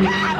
Yeah.